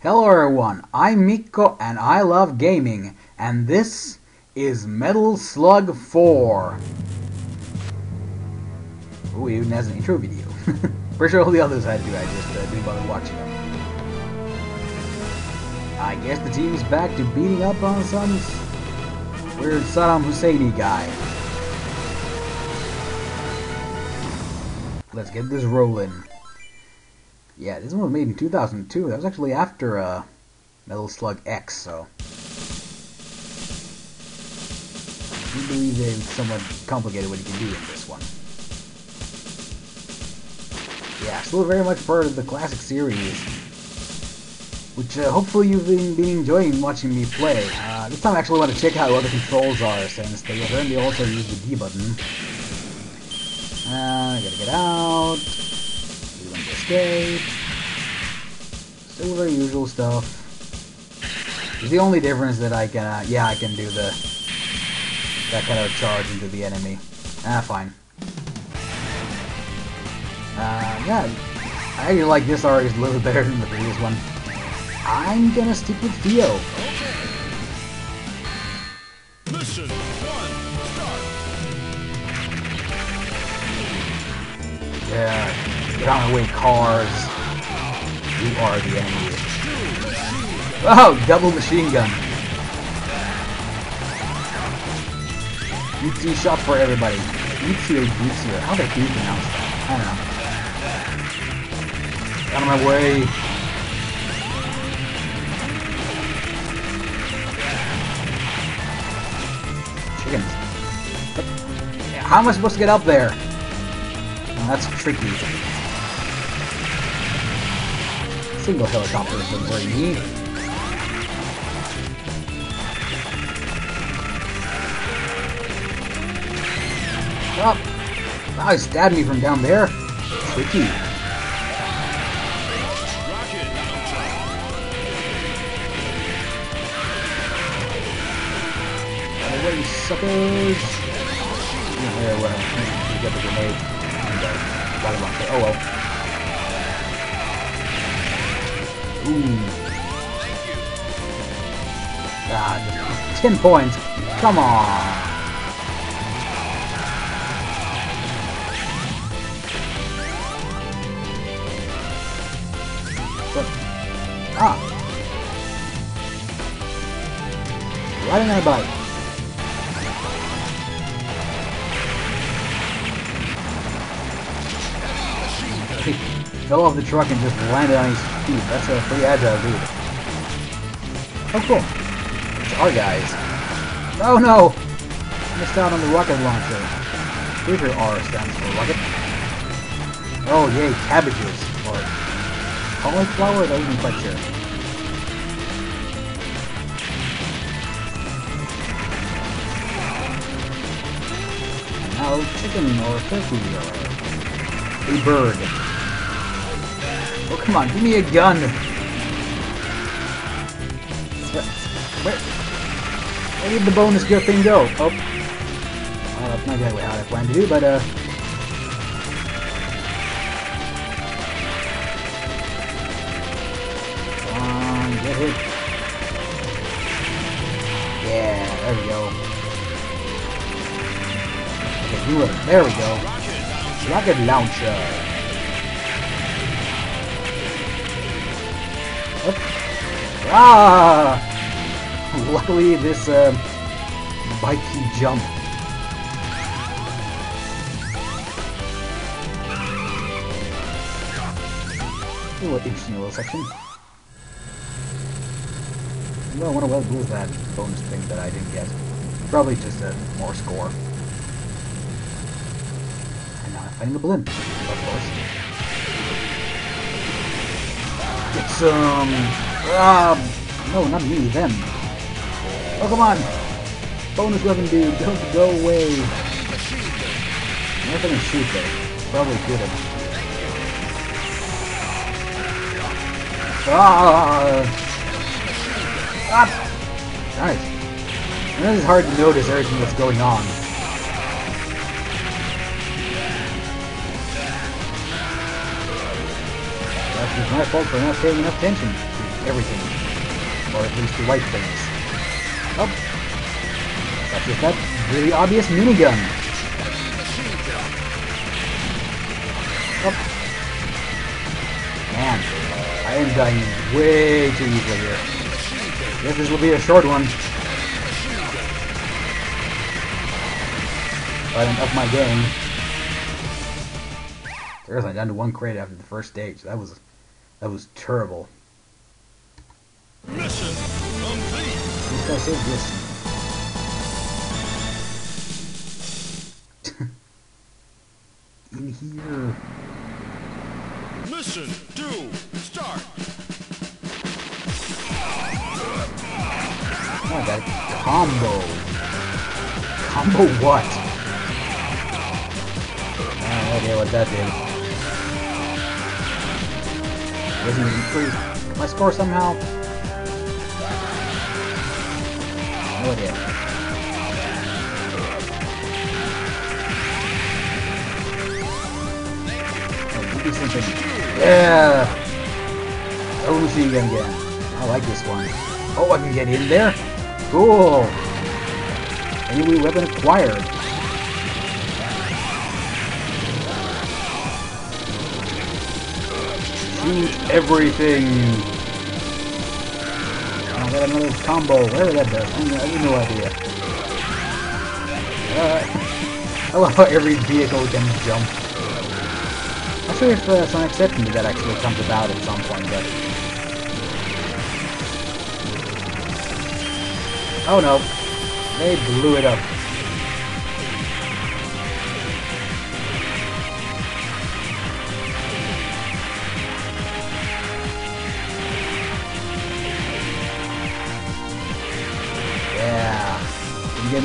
Hello everyone, I'm Mikko and I love gaming, and this is Metal Slug 4. Ooh, even has an intro video. Pretty sure all the others had to, I just uh, didn't bother watching them. I guess the team's back to beating up on some weird Saddam Husseini guy. Let's get this rolling. Yeah, this one was made in 2002. That was actually after uh, Metal Slug X, so. We believe it's somewhat complicated what you can do in this one. Yeah, still very much part of the classic series, which uh, hopefully you've been, been enjoying watching me play. Uh, this time I actually want to check out what the controls are, since they apparently also use the D button. Uh, gotta get out. We want to escape. Still very usual stuff. The only difference that I can, uh, yeah, I can do the that kind of charge into the enemy. Ah, fine. Uh, yeah, I actually like this art is a little better than the previous one. I'm gonna stick with Fio. Okay. Mission one, start. Yeah, get out of the way, cars. You are the enemy. Oh, double machine gun. UT shot for everybody. UT or UT how do you pronounce that? I don't know. Out of my way. Chickens. How am I supposed to get up there? Oh, that's tricky. Single helicopter is very neat. Oh, wow, he stabbed me from down there. Tricky. The suckers! Well, get the grenade. Uh. Oh well. God, 10 points. Come on. Ah. Why didn't I bite? Fell off the truck and just landed on his feet. That's a pretty agile dude. Oh, cool. It's our guys. Oh no! Missed out on the rocket launcher. Sure R stands for rocket. Oh yay, cabbages. Or cauliflower? That wasn't quite sure. Now chicken or turkey or a bird. Oh come on, give me a gun! Where, where did the bonus gear thing go? Oh. Uh, that's not exactly how I planned to do, but uh... Get. Yeah, there we go. There we go. Rocket launcher. Ah! Luckily, this um, can jump. A little interesting little section. Well, I wonder what was that bonus thing that I didn't get. Probably just a more score. And now I'm fighting the balloon, of course. Get some... Ah, no, not me, them. Oh, come on! Bonus weapon dude, don't go away! I'm not gonna shoot though. Probably shoot him. Ah! Ah! Nice. I know it's hard to notice everything that's going on. Just my fault for not paying enough attention. To everything. Or at least the right things. Oh. That's just that really obvious minigun. Oh. Man, I am dying way too easily here. Guess this will be a short one. But I'm up my game. Seriously, down to one crate after the first stage. That was that was terrible. Mission complete. I saved this. In here. Mission two. Start. Oh, that combo. Combo what? I have no idea what that did. Doesn't my score somehow. No idea. Oh. Yeah! Oh, machine gun again. I like this one. Oh, I can get in there? Cool! Any weapon acquired. Shoot everything! I got another combo, whatever that does. I have, no idea. Uh, I love how every vehicle can jump. I'm sure if uh, Sonic 7 did that actually comes about at some point, but... Oh no. They blew it up.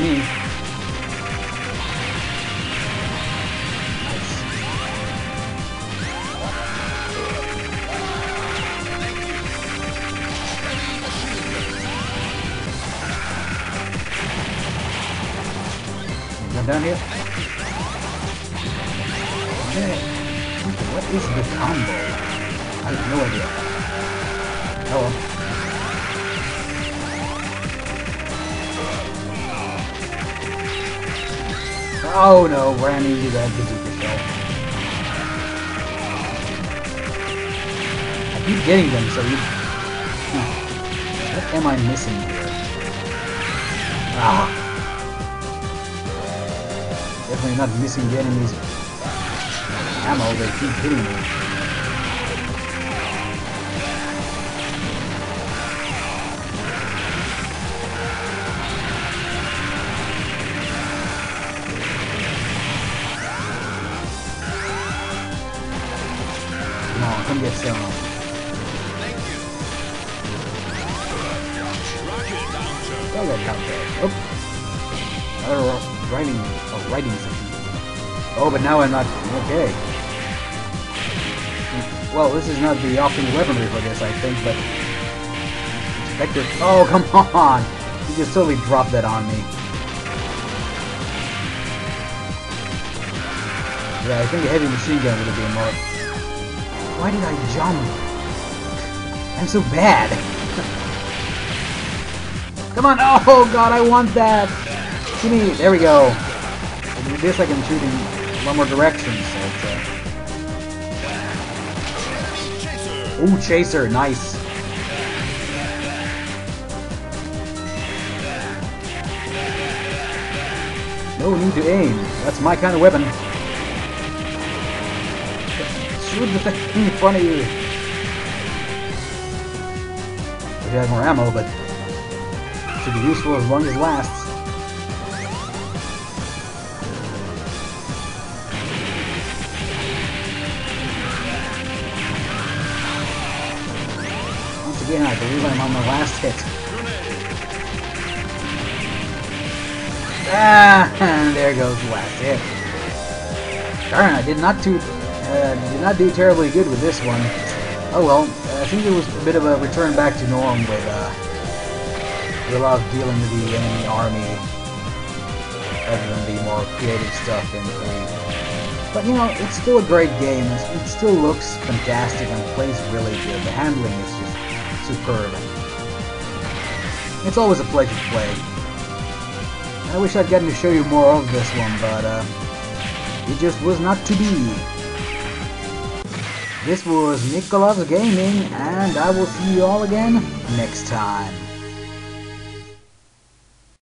Didn't get me. Down here. Okay. What is the combo? I have no idea. Oh well. Oh no, ran into that bazooka shell. I keep getting them, so you... What am I missing here? Ah! Definitely not missing the enemy's ammo, they keep hitting me. Come get some. Rocket. Oh, counter. Oh. Another writing, oh, writing something. Oh, but now I'm not, okay. Well, this is not the optimal weaponry for this, I think, but... Spectre, oh, come on! You just totally dropped that on me. Yeah, I think a heavy machine gun would have been more... Why did I jump? I'm so bad! Come on! Oh god, I want that! Give me, there we go. With this I can shoot in lot more directions, so uh... Ooh, chaser, nice. No need to aim. That's my kind of weapon. Shoot the thing in front of you. Wish I had more ammo, but should be useful as long as it lasts. Once again, I believe I'm on my last hit. Ah, there goes the last hit. Darn, I did not do, uh, did not do terribly good with this one. Oh well, I think it was a bit of a return back to norm with, uh, a lot of dealing with the enemy army, rather than the more creative stuff in 3. But you know, it's still a great game. It still looks fantastic and plays really good. The handling is just superb. It's always a pleasure to play. I wish I'd gotten to show you more of this one, but uh, it just was not to be. This was Mikko Loves Gaming, and I will see you all again next time.